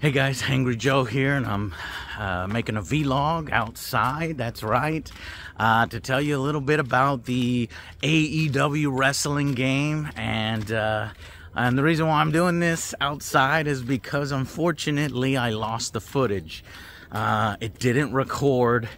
Hey guys, Angry Joe here, and I'm uh, making a vlog outside. That's right, uh, to tell you a little bit about the AEW wrestling game, and uh, and the reason why I'm doing this outside is because unfortunately I lost the footage. Uh, it didn't record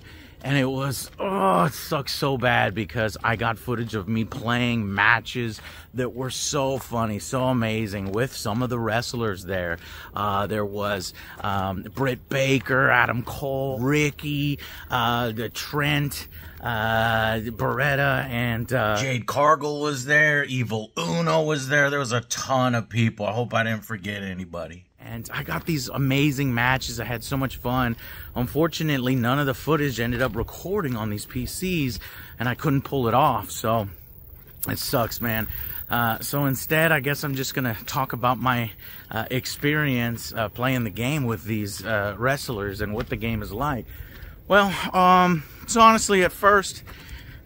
and it was oh it sucks so bad because i got footage of me playing matches that were so funny so amazing with some of the wrestlers there uh, there was um, britt baker adam cole ricky uh, the trent uh, Beretta and uh, Jade Cargill was there. Evil Uno was there. There was a ton of people. I hope I didn't forget anybody and I got these amazing matches. I had so much fun. Unfortunately, none of the footage ended up recording on these PCs, and I couldn't pull it off. So it sucks, man. Uh, so instead, I guess I'm just gonna talk about my uh, experience uh, playing the game with these uh, wrestlers and what the game is like. Well, um, so honestly, at first,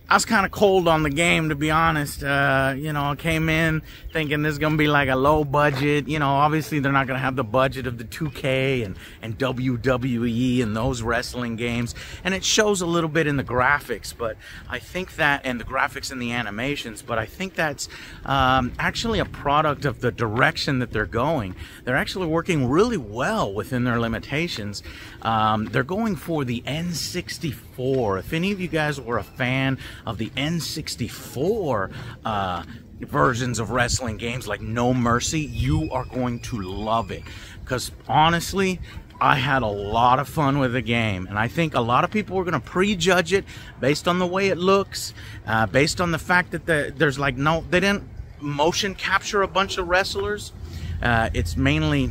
I was kind of cold on the game, to be honest. Uh, you know, I came in thinking this is going to be like a low budget. You know, obviously they're not going to have the budget of the 2K and, and WWE and those wrestling games. And it shows a little bit in the graphics, but I think that, and the graphics and the animations, but I think that's um, actually a product of the direction that they're going. They're actually working really well within their limitations. Um, they're going for the N64. If any of you guys were a fan of the N64 uh, versions of wrestling games like No Mercy, you are going to love it. Because honestly, I had a lot of fun with the game, and I think a lot of people are going to prejudge it based on the way it looks, uh, based on the fact that the, there's like no, they didn't motion capture a bunch of wrestlers. Uh, it's mainly,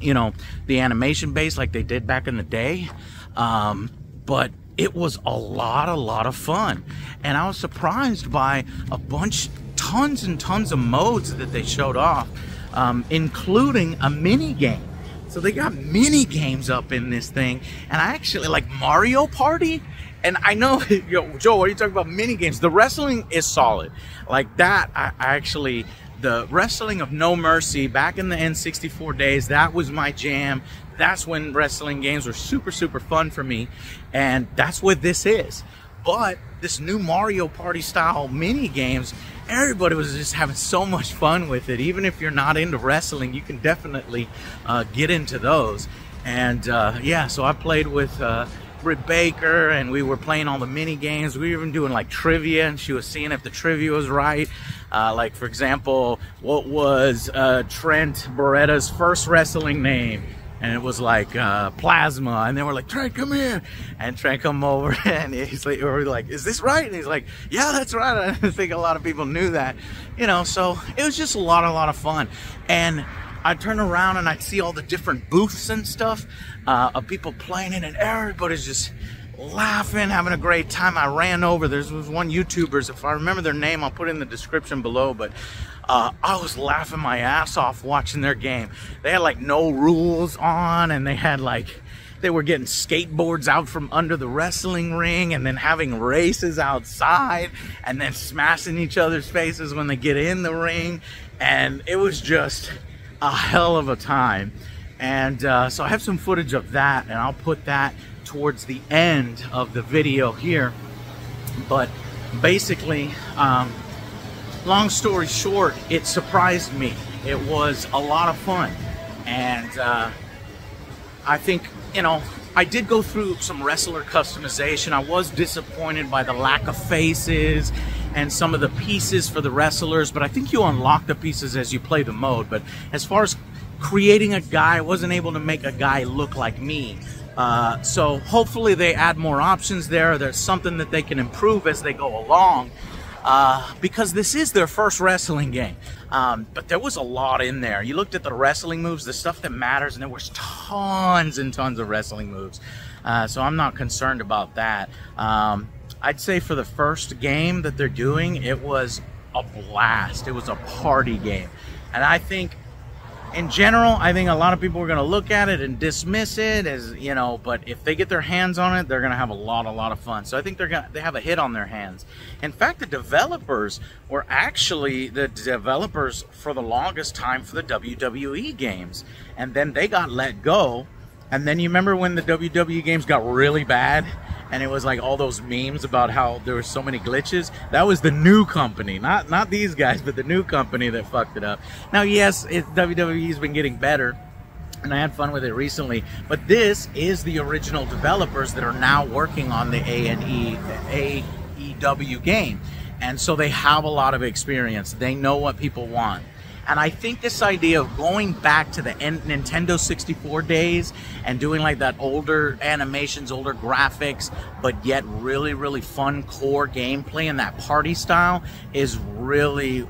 you know, the animation base like they did back in the day. Um, but it was a lot, a lot of fun. And I was surprised by a bunch, tons and tons of modes that they showed off, um, including a mini game. So they got mini games up in this thing. And I actually like Mario Party. And I know, yo, Joe, what are you talking about mini games? The wrestling is solid. Like that, I, I actually the wrestling of No Mercy back in the N64 days, that was my jam that's when wrestling games were super, super fun for me. And that's what this is. But this new Mario Party style mini games, everybody was just having so much fun with it. Even if you're not into wrestling, you can definitely uh, get into those. And uh, yeah, so I played with uh, Britt Baker and we were playing all the mini games. We were even doing like trivia and she was seeing if the trivia was right. Uh, like, for example, what was uh, Trent Beretta's first wrestling name? and it was like uh, plasma. And then we're like, Trent, come here. And Trent come over and he's like, we're like, is this right? And he's like, yeah, that's right. I think a lot of people knew that, you know, so it was just a lot, a lot of fun. And I turn around and I see all the different booths and stuff uh, of people playing it and everybody's just laughing, having a great time. I ran over. There was one YouTubers, if I remember their name, I'll put in the description below. But uh, I was laughing my ass off watching their game. They had like no rules on, and they had like they were getting skateboards out from under the wrestling ring and then having races outside and then smashing each other's faces when they get in the ring. And it was just a hell of a time. And uh, so I have some footage of that, and I'll put that towards the end of the video here. But basically, um, long story short, it surprised me. It was a lot of fun. And uh, I think, you know, I did go through some wrestler customization. I was disappointed by the lack of faces and some of the pieces for the wrestlers, but I think you unlock the pieces as you play the mode. But as far as creating a guy, I wasn't able to make a guy look like me. Uh, so hopefully they add more options there. There's something that they can improve as they go along. Uh, because this is their first wrestling game. Um, but there was a lot in there. You looked at the wrestling moves, the stuff that matters, and there was tons and tons of wrestling moves. Uh, so I'm not concerned about that. Um, I'd say for the first game that they're doing, it was a blast. It was a party game. And I think in general, I think a lot of people are going to look at it and dismiss it as you know. But if they get their hands on it, they're going to have a lot, a lot of fun. So I think they're going they have a hit on their hands. In fact, the developers were actually the developers for the longest time for the WWE games, and then they got let go. And then you remember when the WWE games got really bad, and it was like all those memes about how there were so many glitches. That was the new company, not not these guys, but the new company that fucked it up. Now, yes, it, WWE's been getting better, and I had fun with it recently. But this is the original developers that are now working on the A and E AEW game, and so they have a lot of experience. They know what people want. And I think this idea of going back to the Nintendo 64 days and doing like that older animations, older graphics, but yet really, really fun core gameplay and that party style is really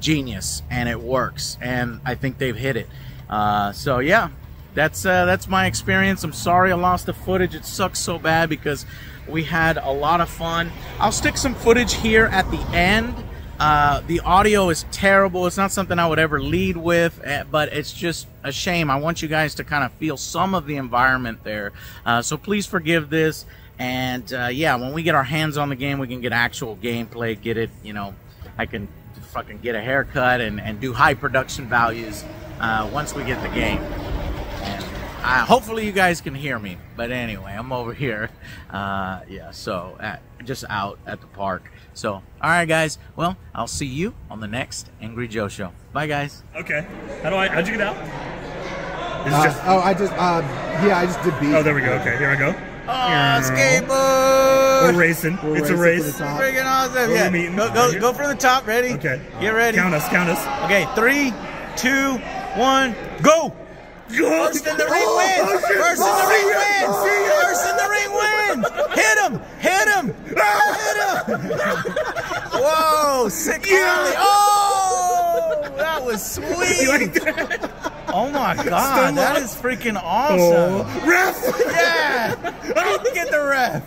genius and it works. And I think they've hit it. Uh, so yeah, that's uh, that's my experience. I'm sorry I lost the footage. It sucks so bad because we had a lot of fun. I'll stick some footage here at the end uh, the audio is terrible. It's not something I would ever lead with, eh, but it's just a shame. I want you guys to kind of feel some of the environment there. Uh, so please forgive this. And uh, yeah, when we get our hands on the game, we can get actual gameplay, get it, you know, I can fucking get a haircut and, and do high production values uh, once we get the game. Uh, hopefully you guys can hear me. But anyway, I'm over here. Uh, yeah, so at, just out at the park. So, all right, guys. Well, I'll see you on the next Angry Joe show. Bye, guys. Okay. How do I? How'd you get out? Uh, just... Oh, I just. Uh, yeah, I just did B. Oh, there we go. Okay, here I go. Oh, skateboard! We're racing. We're it's racing a race. Freaking awesome! Where yeah. meeting? Go, go, go from the top. Ready? Okay. Get ready. Count us. Count us. Okay, three, two, one, go! First in the ring Oh, wins! First in the Oh, ring shit. wins! Oh, First in the ring oh, wins! Oh, Hit him! Hit him! Hit him! Whoa! Sick alley. Oh! That was sweet! Oh my god, Stun that lock. is freaking awesome! Oh, ref! Yeah! Get the ref!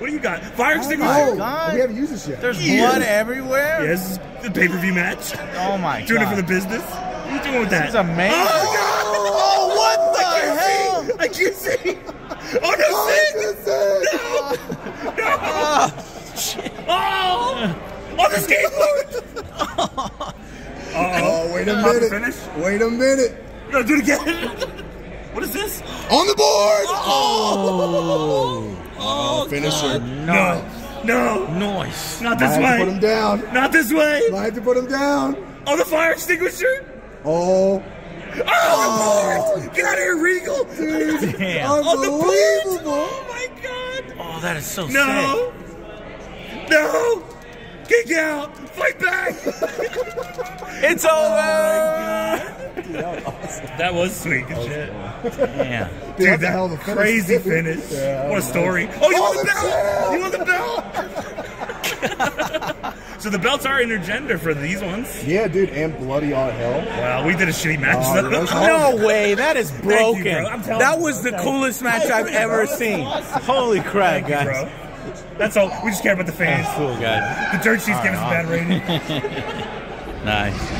What do you got? Fire extinguisher. Oh, God. we haven't used this yet. There's Yeah. blood everywhere! Yes, the pay per view match. Oh my Doing god. Doing it for the business. What are you doing with that? This is amazing. Oh, Oh, I can't see. Oh no! Oh, Sid! that's. No! Oh, shit. Oh! On the skateboard! Oh, wait a minute. finish? Wait a minute. No, do it again. What is this? On the board. Oh, Oh, oh, oh finisher. No. No. Noise. Not Might this have to put him down. Not this way. Might have to put him down. Oh, the fire extinguisher. Oh, Oh, oh the board. Get out of here, Regal. dude. Damn. On the board. Unbelievable. Oh my God. Oh, that is so No. No. Kick out. Fight back. It's oh, over. That was sweet. Good shit. Yeah. Dude, Dude, that's that hell of a finish. crazy finish. Yeah, what a that story. Oh, you Oh, want the the belt? belt! You want the belt? so the belts are intergender for these ones. Yeah, dude, and bloody all hell. Well, we did a shitty match. Though. that was hard. No way, that is you, broken. bro. I'm telling that you. was the I'm telling you. coolest match I've ever seen. Holy crap, Thank you, guys. bro. That's all. We just care about the fans. That's cool, guys. The dirt sheets give us a bad rating. Nice.